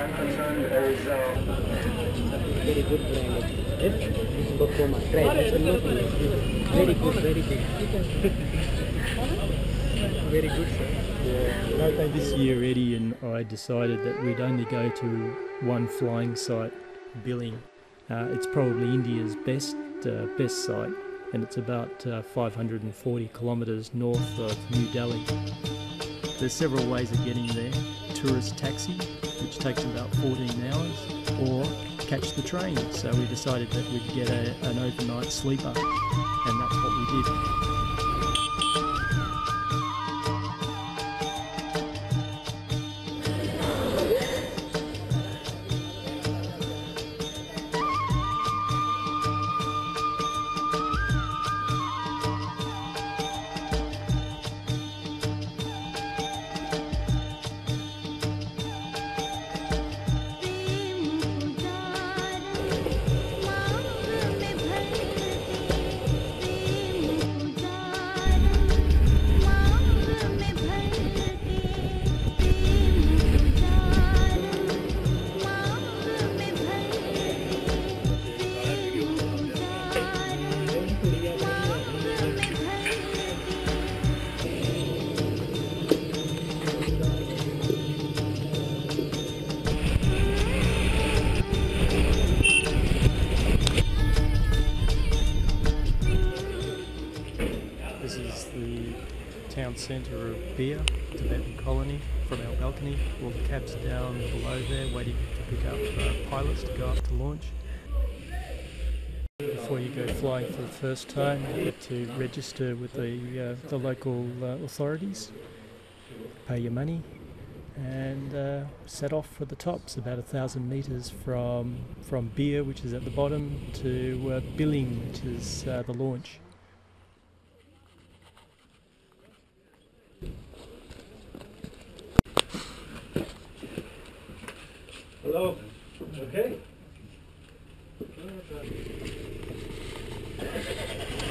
I'm concerned, is, uh, very good brand of performer. Try this one, no. Very good, very good. very good, sir. No, thank. This year, Eddie and I decided that we'd only go to one flying site, Billing. Uh, it's probably India's best uh, best site, and it's about uh, 540 kilometres north of New Delhi. There's several ways of getting there: tourist taxi, which takes about 14 hours, or catch the train. So we decided that we'd get a, an overnight sleeper, and that's what we did. Bir, Tibetan colony, from our balcony. All the cabs down below there waiting to pick up uh, pilots to go up to launch. Before you go flying for the first time, you get to register with the, uh, the local uh, authorities, pay your money, and uh, set off for the top. It's about a thousand metres from, from Bir, which is at the bottom, to uh, Billing, which is uh, the launch. Hello. Okay.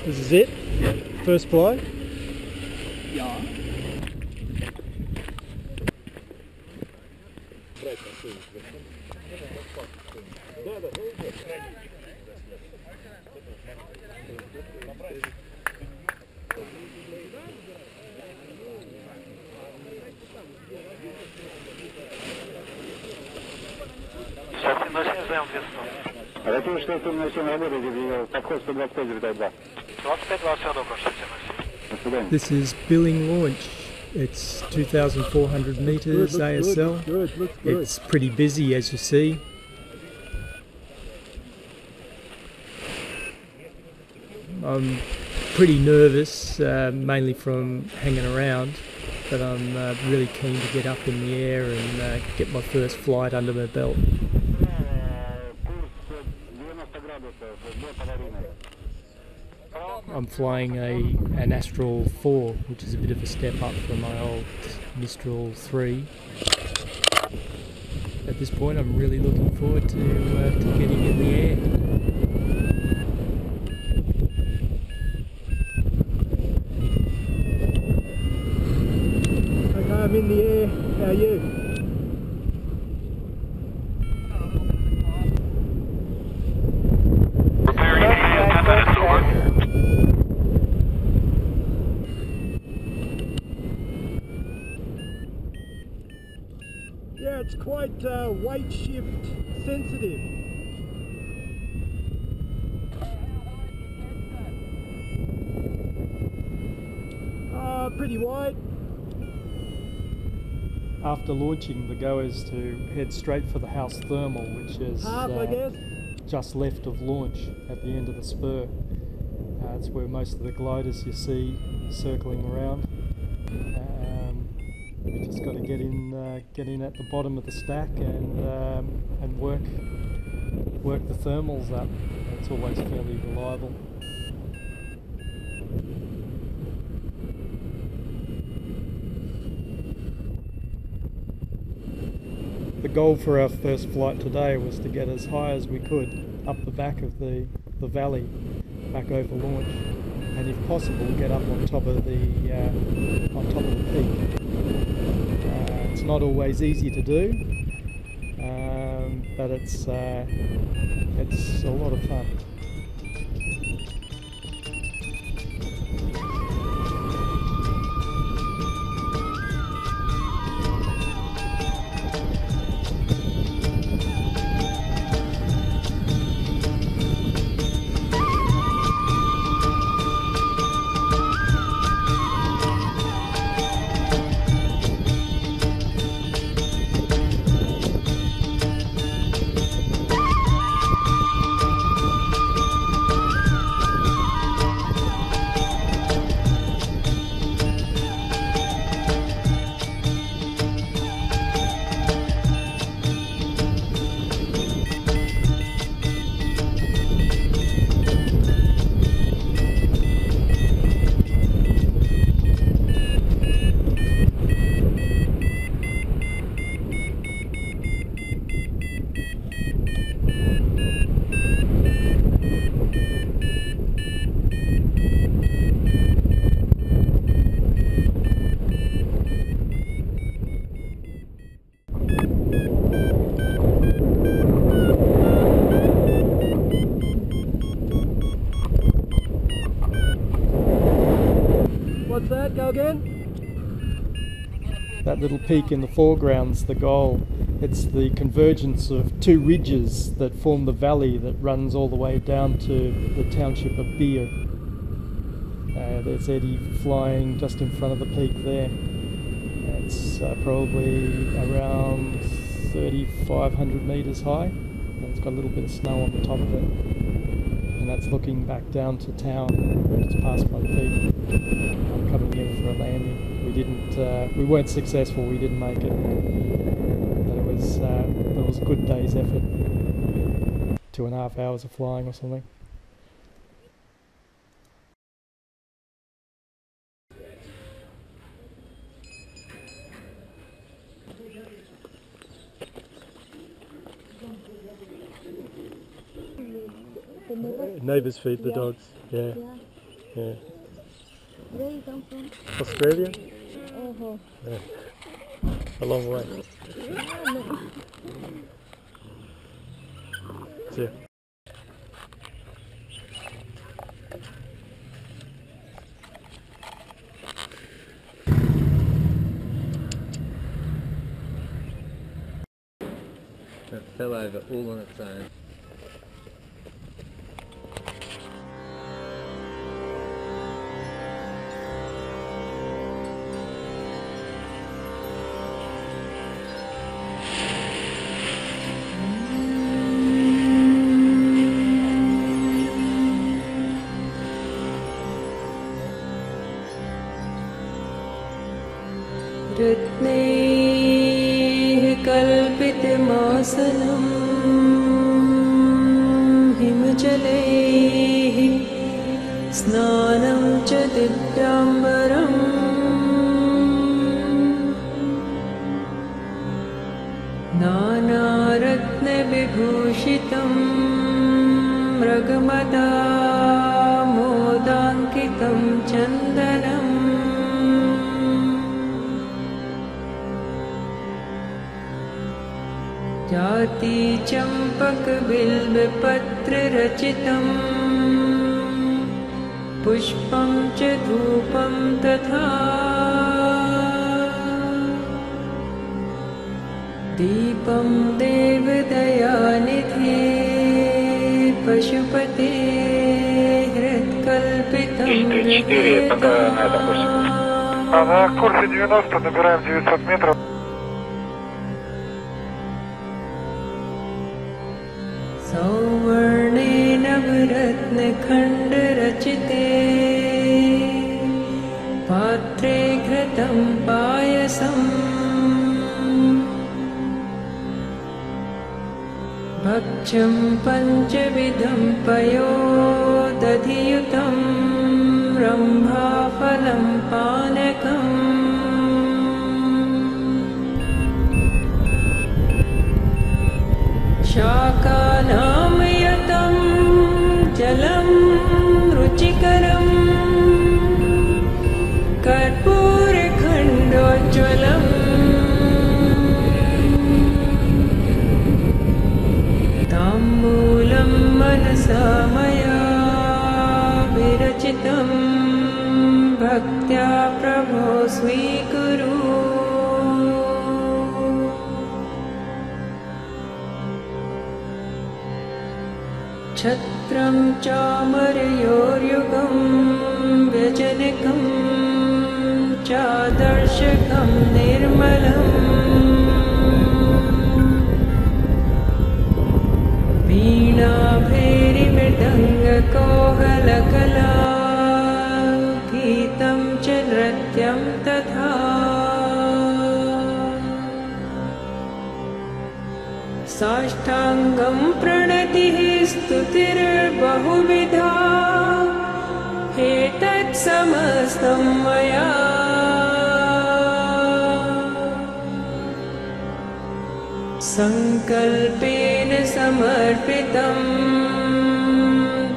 This is it. First flight. сейчас 200. А это что это на 7 работает, подход 125 2. 25 2, всего доброго, 607. До свидания. This is Billing Launch. It's 2,400 metres ASL. Good, looks good. It's pretty busy as you see. I'm pretty nervous, uh, mainly from hanging around, but I'm uh, really keen to get up in the air and uh, get my first flight under my belt. I'm flying a an Astral 4, which is a bit of a step up from my old Mistral 3. At this point, I'm really looking forward to, uh, to getting in the air. Okay, I'm in the air. How are you? Preparing to 10 minutes over. Yeah, it's quite uh, weight shift sensitive. Uh, pretty wide. After launching, the go is to head straight for the house thermal, which is Half, I uh, guess. just left of launch at the end of the spur. Uh, it's where most of the gliders you see circling around. Um, We've just got to get in, uh, get in at the bottom of the stack and um, and work work the thermals up. It's always fairly reliable. The goal for our first flight today was to get as high as we could up the back of the, the valley back over launch and if possible get up on top of the uh, on top of the peak. Not always easy to do, um, but it's uh, it's a lot of fun. Little peak in the foreground's the goal. It's the convergence of two ridges that form the valley that runs all the way down to the township of Bir. Uh, there's Eddie flying just in front of the peak there. It's uh, probably around 3,500 metres high. And it's got a little bit of snow on the top of it. And that's looking back down to town. It's past my peak. I'm coming in for a landing. We didn't, uh, we weren't successful. We didn't make it. But it was, uh, it was a good day's effort. Two and a half hours of flying or something. Neighbours feed the dogs. Yeah, Yeah. yeah. Where you come from? Australia, Oh, a long way. no. Yeah. It fell over all on its own. नानारत्नविभूषितं मृगमदा मोदाङ्कितं चन्दनम् जाति चम्पकबिल्बपत्ररचितम् पुष्पं च धूपं तथा दीपं देवदयानिधे पशुपते हृत्कल्पितं четыре, пока на этом курсе. А на курсе 90 набираем 900 метров. सौवर्णेन विरत्नखण्डरचिते पात्रे घृतं पायसम् पञ्चविधं पयोदधियुतं रम्भाफलं पानकम् छत्रं चामरयोर्युगं व्यजनकं चादर्शकं निर्मलम्। वीणाभैरिमृदङ्गकोहलकला गीतं च नृत्यं तथा। साष्टाङ्गं प्रणतिः स्तुतिर्बहुविधा। एतत्समस्तं मया। सङ्कल्पेन समर्पितं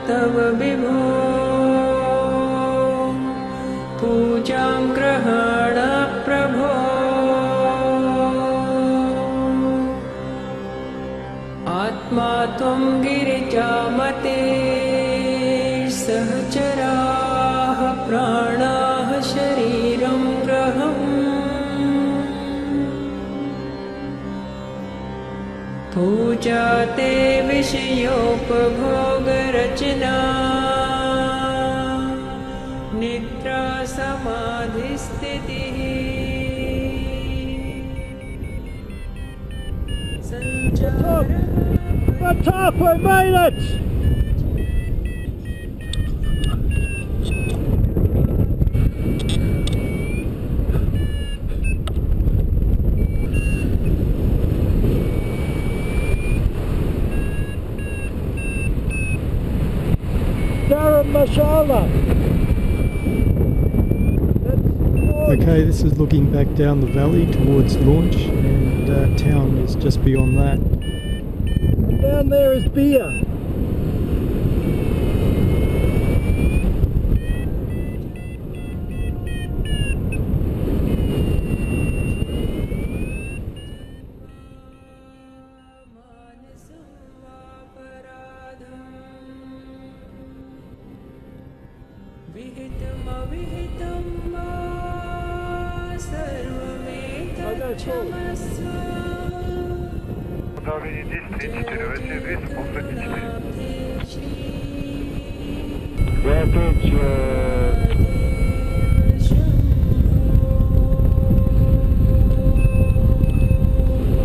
तव विभो। पूजां ग्रहाण प्रभो। आत्मा त्वं गिरिजामते सहचराः प्राणाः शरीरं ग्रहम् पूजा ते विषयोपभोगरचना निद्रा समाधिस्थितिः it! Okay, this is looking back down the valley towards launch, and uh, town is just beyond that. Down there is Bir.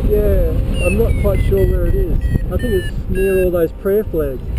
Yeah, I'm not quite sure where it is. I think it's near all those prayer flags.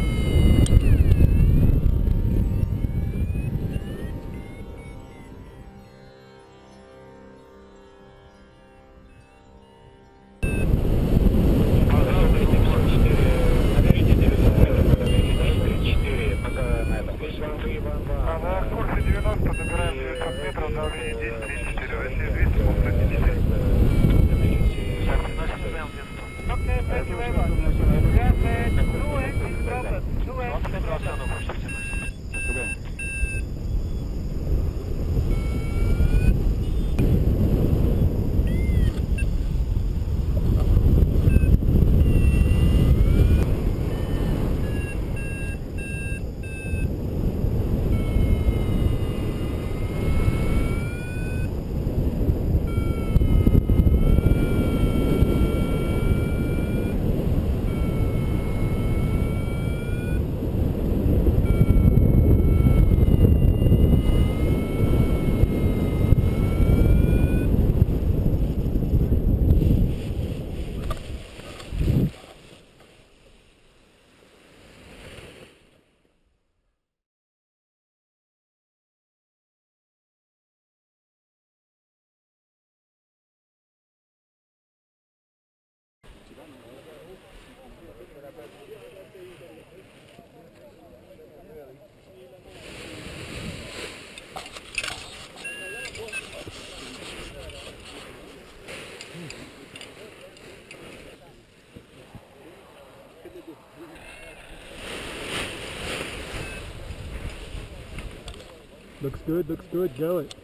good, looks good, go it.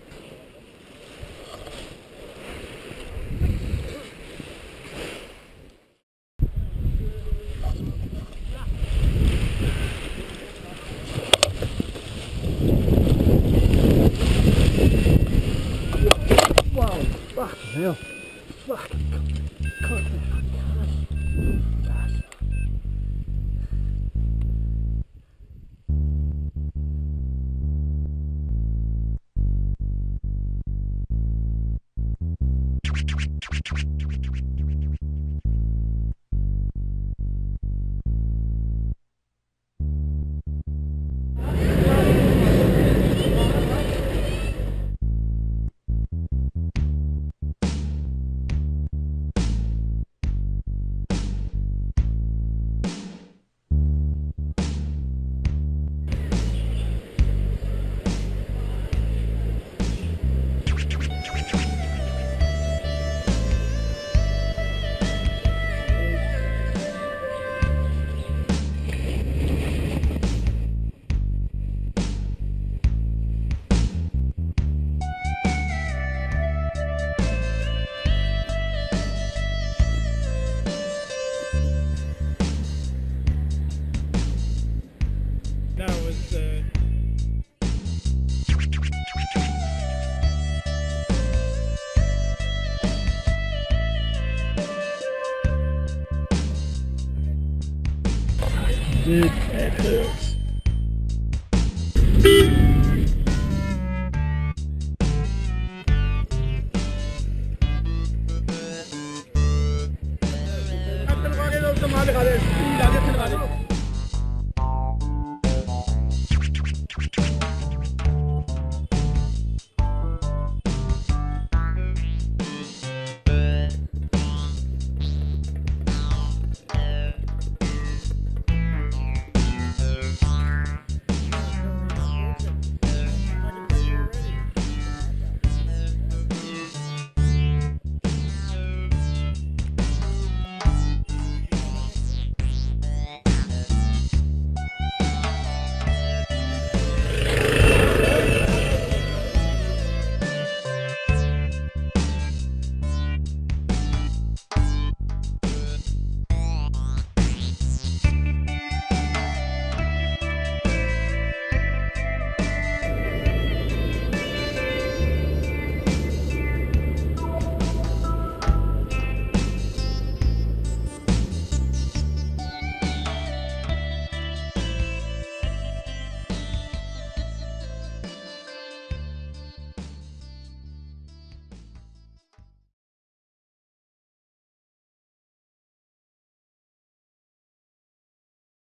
Wow.